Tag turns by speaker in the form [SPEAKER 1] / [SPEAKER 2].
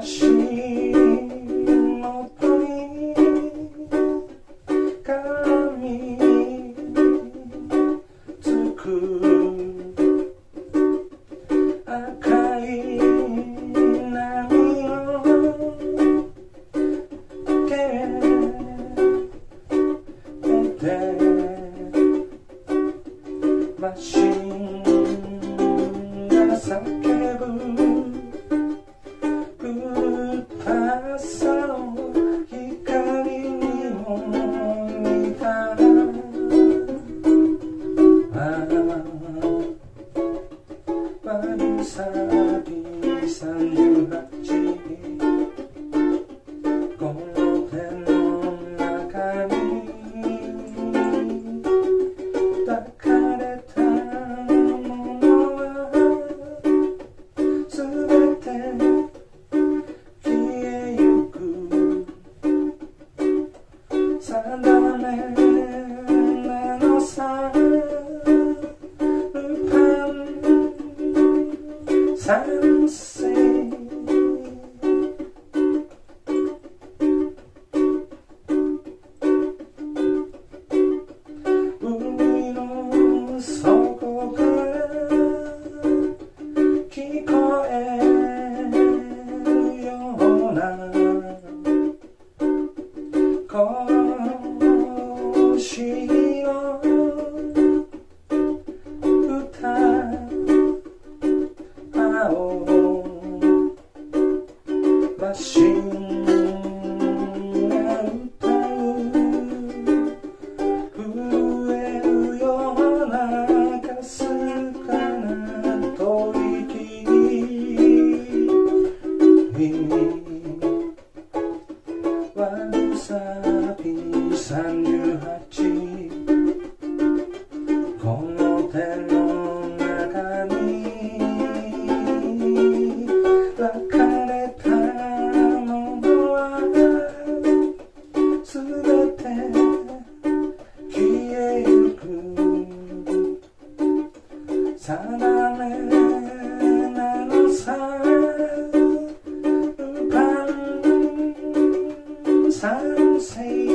[SPEAKER 1] 足元にみつく赤い波を蹴けてマシンが叫ぶ Paano sa akin 三世38この手の中に別れたのは全て消えゆく定めなのさ。三世